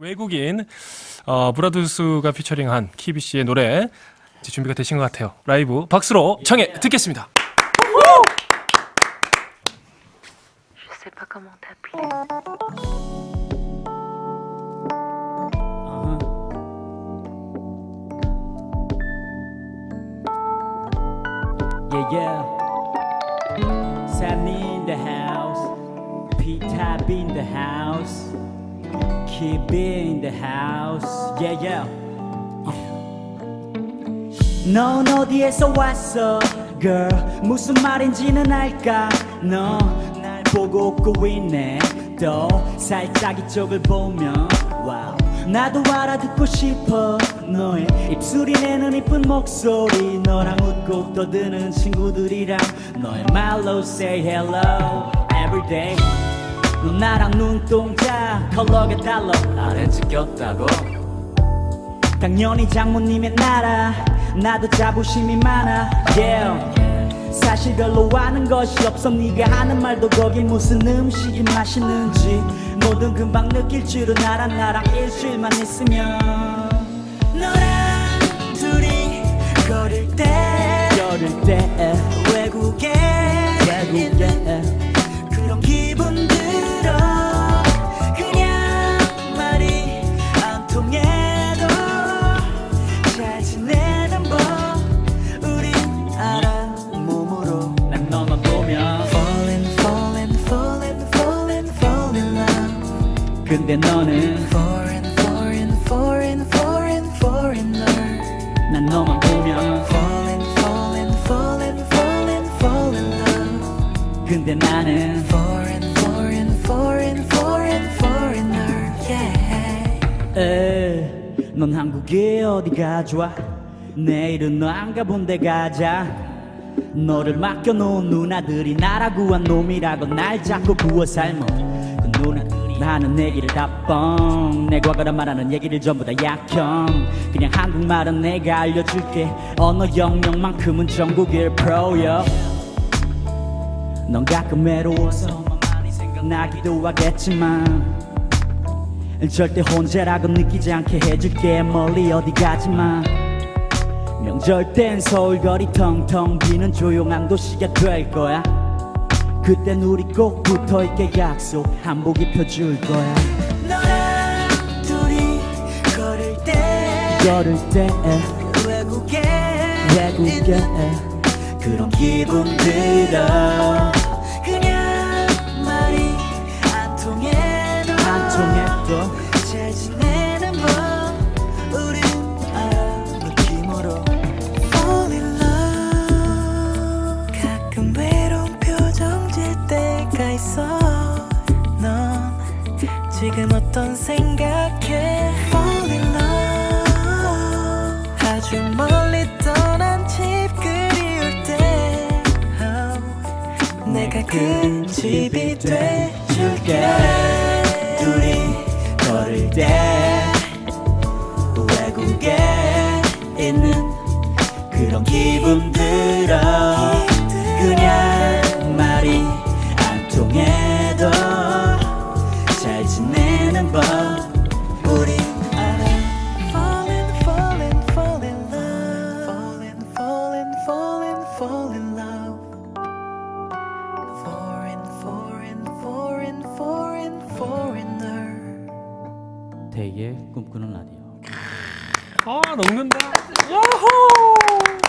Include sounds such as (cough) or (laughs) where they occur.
외국인 어, 브라더스가 피처링한 키비 씨의 노래 이제 준비가 되신 것 같아요. 라이브 박수로 청해 듣겠습니다. Je sais pas comment t'appeler. Yeah, yeah. Sammy in the house. P-Tab in the house. Kebee in the house. Yeah, yeah. 넌 어디에서 왔어, girl? 무슨 말인지는 알까? 너 날 보고 웃고 있네. 또 살짝 이쪽을 보면, wow. 나도 알아듣고 싶어 너의 입술이 내는 이쁜 목소리 너랑 웃고 떠드는 친구들이랑 너의 말로 say hello everyday 너 나랑 눈동자 컬러가 달라. 아렌지 꼈다고? 당연히 장모님의 나라. 나도 자부심이 많아. Yeah. 사실 별로 아는 것이 없어. 네가 하는 말도 거기 무슨 음식이 맛있는지. 뭐든 금방 느낄 줄은 알아. 나랑 일주일만 있으면 근데 너는 Foreign foreign foreign foreign foreigner 난 너만 보면 Falling falling falling falling falling love 근데 나는 Foreign foreign foreign foreign foreigner yeah 에, 넌 한국에 어디가 좋아 내일은 너 안 가본 데 가자 너를 맡겨놓은 누나들이 나라 구한 놈이라고 날 자꾸 구워 삶어 그 누나들이 하는 얘기를 다 뻥 내 과거라 말하는 얘기를 전부 다 약형. 그냥 한국말은 내가 알려줄게. 언어 영역만큼은 전국일 프로여 넌 가끔 외로워서 많이 생각나기도 하겠지만 절대 혼자라고 느끼지 않게 해줄게. 멀리 어디 가지마 명절 땐 서울 거리 텅텅 비는 조용한 도시가 될 거야 그땐 우리 꼭 붙어있게 약속 한복 입혀줄 거야. 너랑 둘이 걸을 때 걸을 때 외국에 외국에. 그런 기분 들어 있어. 넌 지금 어떤 생각해? Fall in love. 아주 멀리 떠난 집 그리울 때. Oh, 내가 그 집이 돼줄게. 둘이 걸을 때 외국에 있는 그런 기분 들어 되게 꿈꾸는 날이요. 아, 녹는다. 야호! (laughs)